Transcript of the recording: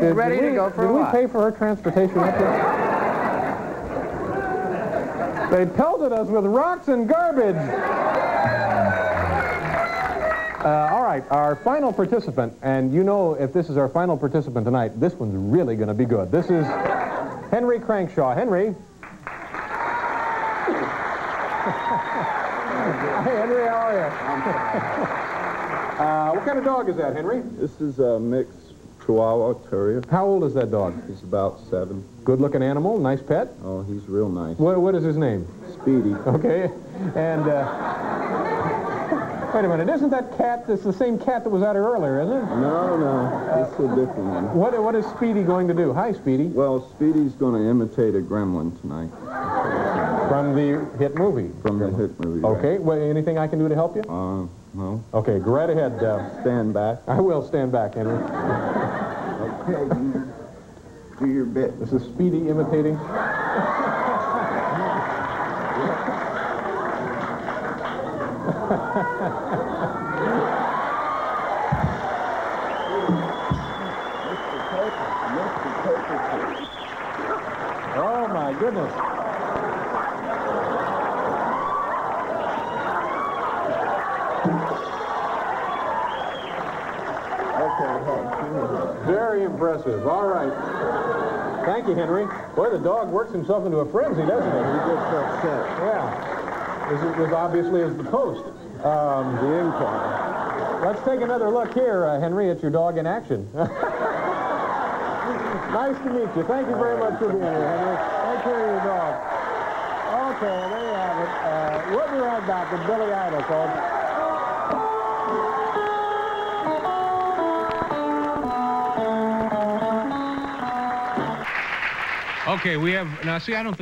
Did- ready did to we- go for Did a we walk. pay for her transportation up there? They pelted us with rocks and garbage. Uh, all right, our final participant, and you know if this is our final participant tonight, this one's really going to be good. This is Henry Crankshaw. Henry. Hey, Henry, how are you? uh, what kind of dog is that, Henry? This is a mixed Chihuahua Terrier. How old is that dog? He's about seven. Good-looking animal, nice pet. Oh, he's real nice. What, what is his name? Speedy. Okay, and uh, wait a minute, isn't that cat? It's the same cat that was out here earlier, isn't it? No, no, it's a different one. What what is Speedy going to do? Hi, Speedy, Well, Speedy's going to imitate a gremlin tonight from the hit movie. from the hit movie. right? Okay, well, anything I can do to help you? Uh, no. Okay, go right ahead. Uh, Stand back. I will stand back, Henry. Okay, you do your bit. This is Speedy imitating. Oh my goodness. Very impressive. All right. Thank you, Henry. Boy, the dog works himself into a frenzy, doesn't he? He gets upset. Yeah. This is, obviously is the post. Um, The incline. let's take another look here, uh, Henry, at your dog in action. nice to meet you. Thank you very much for being here, Henry. Take care of your dog. Okay, there you have it. Uh, we'll be right back with Billy Idol, folks. Okay, we have now. See, I don't think.